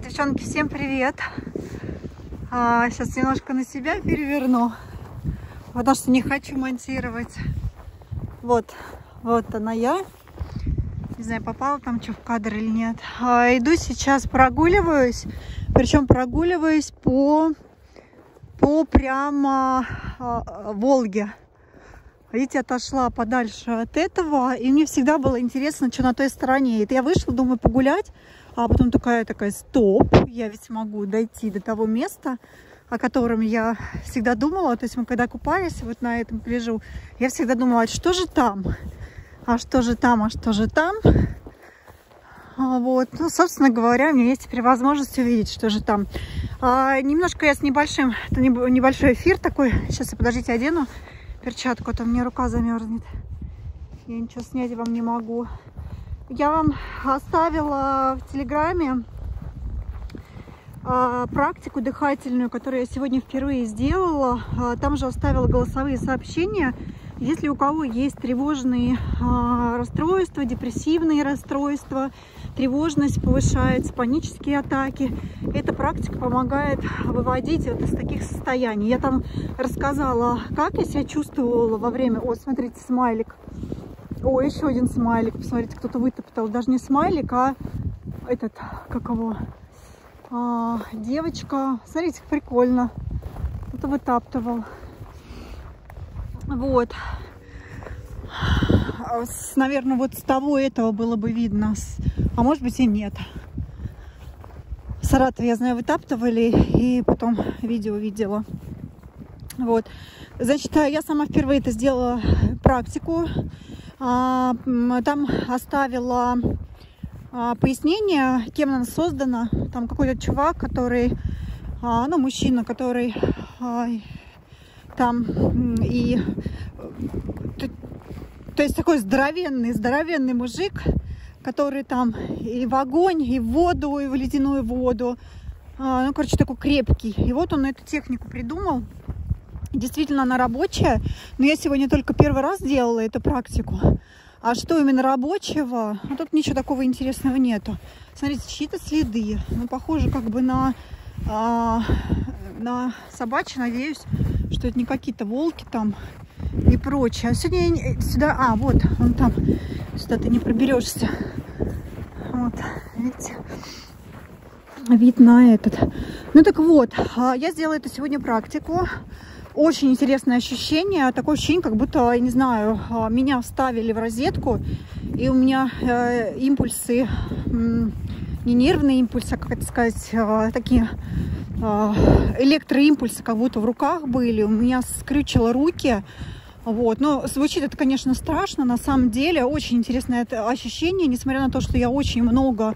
Девчонки, всем привет! А, сейчас немножко на себя переверну, потому что не хочу монтировать. Вот, вот она я. Не знаю, попала там что в кадр или нет. А, иду сейчас, прогуливаюсь. Причем прогуливаюсь по, по прямо а, Волге. Видите, отошла подальше от этого, и мне всегда было интересно, что на той стороне. И я вышла, думаю, погулять, а потом такая, такая, стоп, я ведь могу дойти до того места, о котором я всегда думала. То есть мы когда купались вот на этом пляжу, я всегда думала, а что же там? А что же там? А что же там? А вот, ну, собственно говоря, у меня есть теперь возможность увидеть, что же там. А, немножко я с небольшим, это небольшой эфир такой. Сейчас я, подождите, одену перчатку, а то мне рука замерзнет. Я ничего снять вам не могу. Я вам оставила в Телеграме а, практику дыхательную, которую я сегодня впервые сделала. А, там же оставила голосовые сообщения. Если у кого есть тревожные а, расстройства, депрессивные расстройства, тревожность повышается, панические атаки, эта практика помогает выводить вот из таких состояний. Я там рассказала, как я себя чувствовала во время... О, смотрите, смайлик. О, еще один смайлик. Посмотрите, кто-то вытоптал. Даже не смайлик, а этот, как его, а, девочка. Смотрите, как прикольно. Кто-то вытаптывал. Вот. С, наверное, вот с того этого было бы видно. А может быть и нет. В Саратове, я знаю, вытаптывали. И потом видео видела. Вот. Значит, я сама впервые это сделала практику. А, там оставила а, пояснение, кем она создана. Там какой-то чувак, который, а, ну, мужчина, который там и то есть такой здоровенный, здоровенный мужик, который там и в огонь, и в воду, и в ледяную воду. Ну, короче, такой крепкий. И вот он эту технику придумал. Действительно, она рабочая, но я сегодня только первый раз делала эту практику. А что именно рабочего? А тут ничего такого интересного нету. Смотрите, чьи-то следы. Ну, похоже как бы на, а, на собачьи. Надеюсь, что это не какие-то волки там и прочее. А сегодня я сюда... А, вот, он там. Сюда ты не проберешься. Вот, видите? Вид на этот. Ну так вот, а, я сделала это сегодня практику. Очень интересное ощущение. Такое ощущение, как будто, я не знаю, а, меня вставили в розетку, и у меня э, импульсы, не нервные импульсы, а, как это сказать, э, такие э, электроимпульсы как будто в руках были. У меня скрючило руки. Вот. Но звучит это, конечно, страшно. На самом деле, очень интересное это ощущение, несмотря на то, что я очень много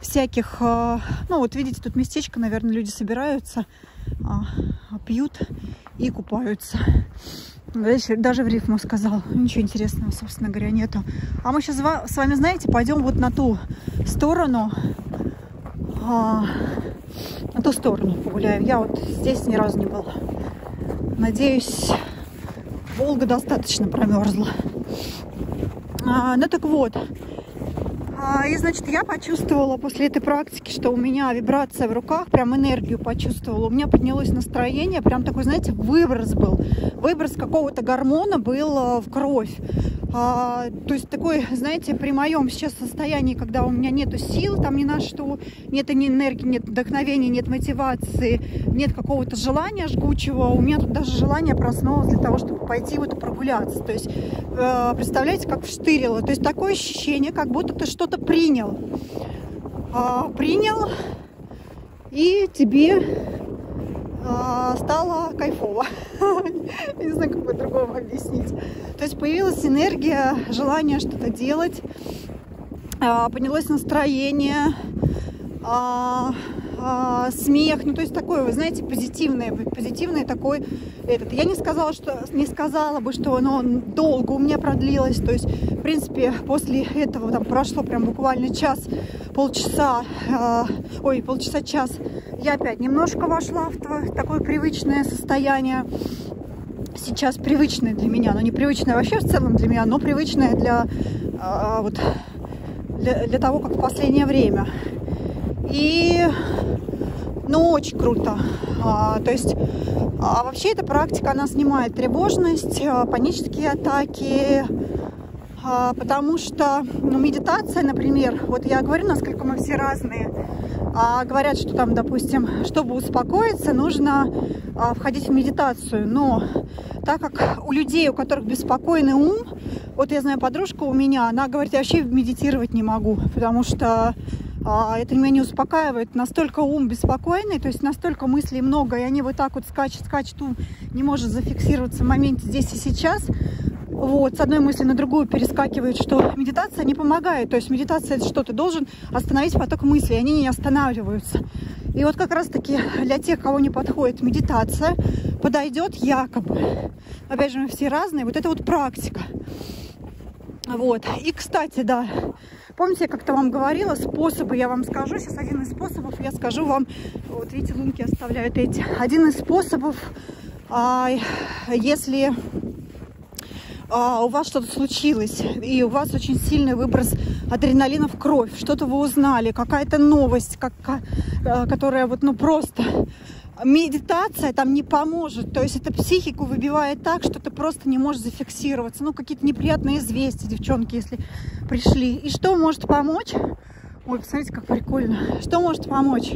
всяких... Ну, вот видите, тут местечко, наверное, люди собираются, пьют и купаются. Даже в рифму сказал. Ничего интересного, собственно говоря, нету. А мы сейчас с вами, знаете, пойдем вот на ту сторону. А, на ту сторону погуляем. Я вот здесь ни разу не была. Надеюсь, Волга достаточно промерзла. А, ну так вот, а, и, значит, я почувствовала после этой практики, что у меня вибрация в руках, прям энергию почувствовала. У меня поднялось настроение, прям такой, знаете, выброс был. Выброс какого-то гормона был э, в кровь. А, то есть такой, знаете, при моем сейчас состоянии, когда у меня нету сил там ни на что, нет энергии, нет вдохновения, нет мотивации, нет какого-то желания жгучего, у меня тут даже желание проснулось для того, чтобы пойти вот прогуляться. То есть, э, представляете, как вштырило. То есть такое ощущение, как будто ты что-то принял. А, принял, и тебе а, стало кайфово. Не знаю, как по-другому объяснить. Есть появилась энергия, желание что-то делать, а, поднялось настроение, а, смех, ну то есть такое, вы знаете, позитивное, позитивное такой этот. Я не сказала, что не сказала бы, что оно долго у меня продлилось, то есть в принципе после этого там прошло прям буквально час, полчаса, ой, полчаса час я опять немножко вошла в такое привычное состояние. Сейчас привычное для меня, но не привычное вообще в целом для меня, но привычное для, э, вот, для, для того, как в последнее время. И И, ну, очень круто. А, то есть, а вообще эта практика, она снимает тревожность, а, панические атаки, а, потому что ну, медитация, например, вот я говорю, насколько мы все разные, а, говорят, что там, допустим, чтобы успокоиться, нужно а, входить в медитацию, но так как у людей, у которых беспокойный ум, вот я знаю подружку у меня, она говорит, я вообще медитировать не могу, потому что а, это меня не успокаивает. Настолько ум беспокойный, то есть настолько мыслей много, и они вот так вот скачут, скачут, ум не может зафиксироваться в моменте здесь и сейчас. Вот, с одной мысли на другую перескакивает, что медитация не помогает. То есть медитация это что? Ты должен остановить поток мыслей, они не останавливаются. И вот как раз-таки для тех, кого не подходит медитация, подойдет якобы. Опять же, мы все разные. Вот это вот практика. Вот. И, кстати, да, помните, я как-то вам говорила, способы я вам скажу. Сейчас один из способов я скажу вам. Вот видите, лунки оставляют эти. Один из способов, а, если а, у вас что-то случилось, и у вас очень сильный выброс адреналина в кровь, что-то вы узнали, какая-то новость, как, а, которая вот, ну, просто медитация там не поможет. То есть это психику выбивает так, что ты просто не можешь зафиксироваться. Ну, какие-то неприятные известия, девчонки, если пришли. И что может помочь? Ой, посмотрите, как прикольно. Что может помочь?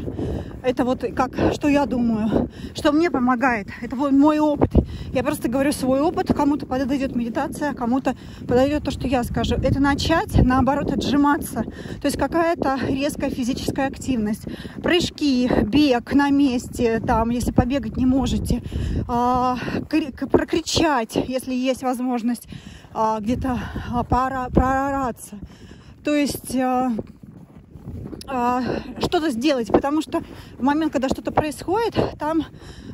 Это вот как, что я думаю, что мне помогает. Это мой опыт. Я просто говорю свой опыт. Кому-то подойдет медитация, кому-то подойдет то, что я скажу. Это начать, наоборот, отжиматься. То есть какая-то резкая физическая активность. Прыжки, бег на месте, там, если побегать не можете. А, прокричать, если есть возможность а, где-то а, проораться. То есть что-то сделать, потому что в момент, когда что-то происходит, там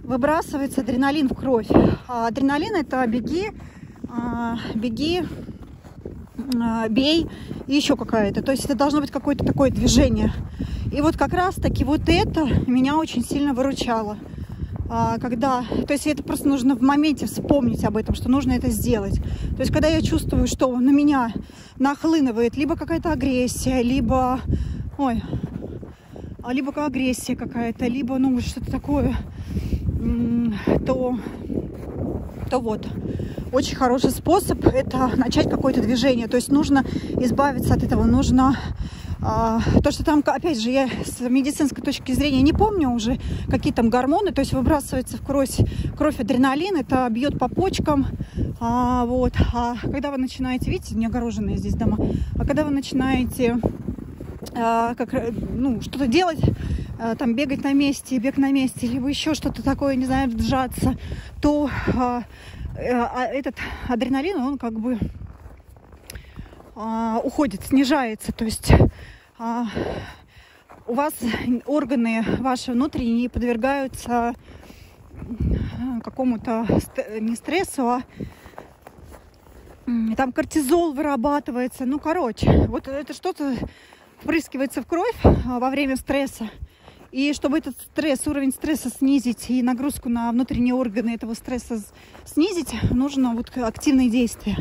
выбрасывается адреналин в кровь. А адреналин это беги, а, беги, а, бей и еще какая-то. То есть это должно быть какое-то такое движение. И вот как раз таки вот это меня очень сильно выручало. А, когда, то есть это просто нужно в моменте вспомнить об этом, что нужно это сделать. То есть когда я чувствую, что на меня нахлынывает либо какая-то агрессия, либо ой, а либо агрессия какая-то, либо, ну, что-то такое, то, то вот. Очень хороший способ – это начать какое-то движение. То есть нужно избавиться от этого, нужно а, то, что там, опять же, я с медицинской точки зрения не помню уже, какие там гормоны, то есть выбрасывается в кровь, кровь адреналин, это бьет по почкам, а, вот. А когда вы начинаете, видите, не огороженные здесь дома, а когда вы начинаете как, э, ну, что-то делать, а, там бегать на месте, бег на месте, либо еще что-то такое, не знаю, сжаться, то а, э, этот адреналин, он как бы уходит, снижается. То есть у вас органы ваши внутренние подвергаются какому-то не стрессу, а там кортизол вырабатывается. Ну, короче, вот это что-то впрыскивается в кровь а, во время стресса. И чтобы этот стресс, уровень стресса снизить и нагрузку на внутренние органы этого стресса снизить, нужно вот активные действия.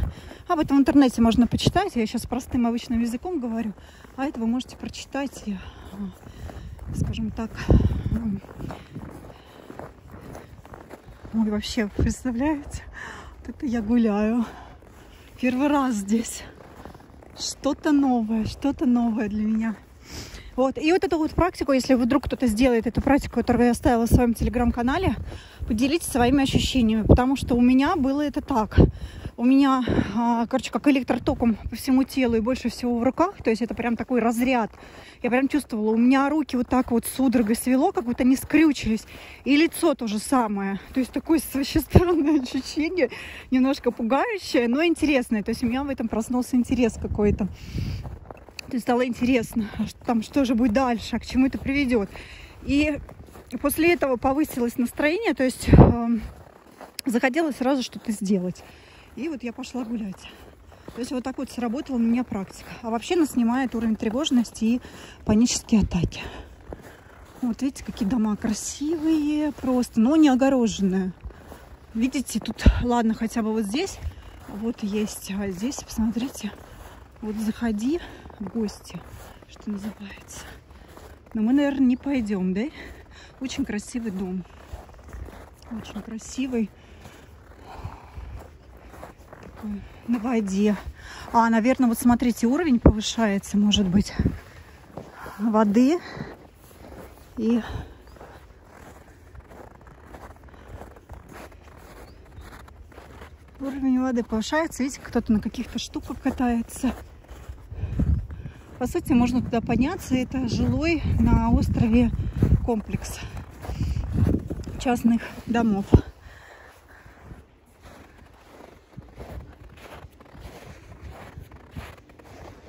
Об этом в интернете можно почитать. Я сейчас простым обычным языком говорю. А это вы можете прочитать, а, скажем так. Ой, вообще, представляете? Вот это я гуляю. Первый раз здесь что-то новое, что-то новое для меня. Вот. И вот эту вот практику, если вдруг кто-то сделает эту практику, которую я оставила в своем телеграм-канале, поделитесь своими ощущениями, потому что у меня было это так у меня, а, короче, как электротоком по всему телу и больше всего в руках. То есть это прям такой разряд. Я прям чувствовала, у меня руки вот так вот судорогой свело, как будто они скрючились. И лицо то же самое. То есть такое вообще странное ощущение, немножко пугающее, но интересное. То есть у меня в этом проснулся интерес какой-то. То есть стало интересно, а там что же будет дальше, а к чему это приведет. И после этого повысилось настроение, то есть э, захотелось сразу что-то сделать. И вот я пошла гулять. То есть вот так вот сработала у меня практика. А вообще она снимает уровень тревожности и панические атаки. Вот видите, какие дома красивые просто, но не огороженные. Видите, тут, ладно, хотя бы вот здесь вот есть, а здесь, посмотрите, вот заходи в гости, что называется. Но мы, наверное, не пойдем, да? Очень красивый дом. Очень красивый. На воде. А, наверное, вот смотрите, уровень повышается, может быть, воды. И уровень воды повышается. Видите, кто-то на каких-то штуках катается. По сути, можно туда подняться. Это жилой на острове комплекс частных домов.